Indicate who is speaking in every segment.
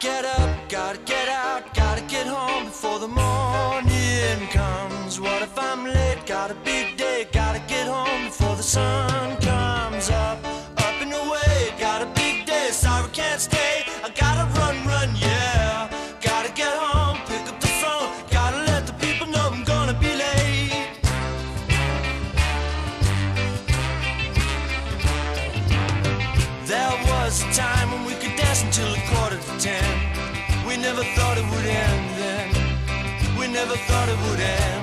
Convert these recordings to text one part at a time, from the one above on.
Speaker 1: Gotta get up, gotta get out, gotta get home before the morning comes. What if I'm late? Got a was a time when we could dance until a quarter to ten. We never thought it would end then. We never thought it would end.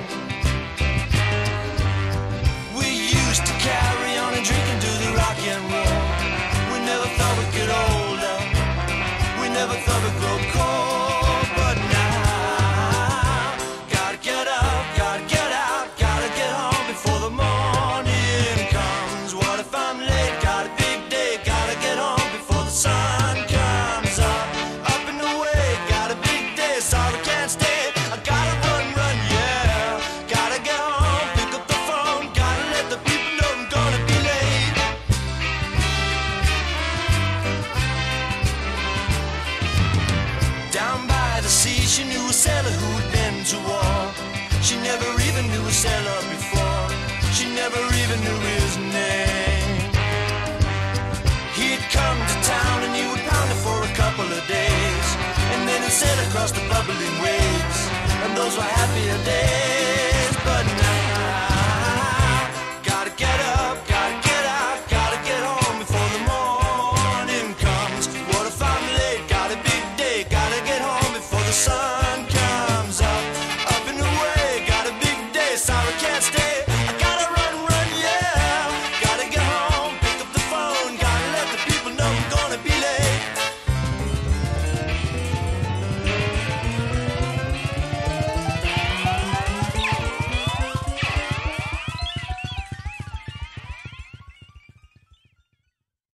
Speaker 1: She knew a sailor who'd been to war. She never even knew a sailor before. She never even knew his name. He'd come to town and he would pound it for a couple of days. And then he'd sail across the bubbling waves. And those were happier days.